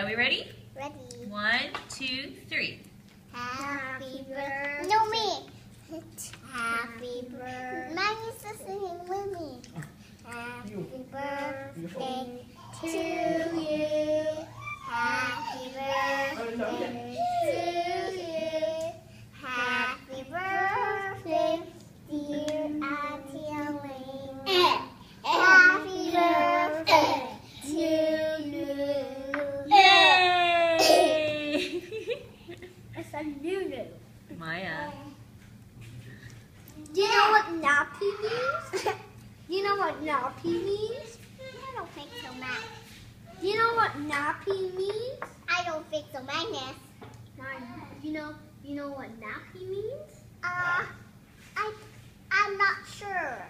are we ready? Ready. One, two, three. Happy birthday. No, me. Happy birthday. Maggie's just singing with me. Happy birthday to you. Happy birthday to you. Happy birthday, dear Auntie Elaine. Happy birthday to you. Yay! It's Maya. Do you know what nappy means? Do you know what nappy means? I don't think so, Matt. Do you know what nappy means? I don't think so, Magnus. Mine, you know, you know what nappy means? Uh, I, I'm not sure.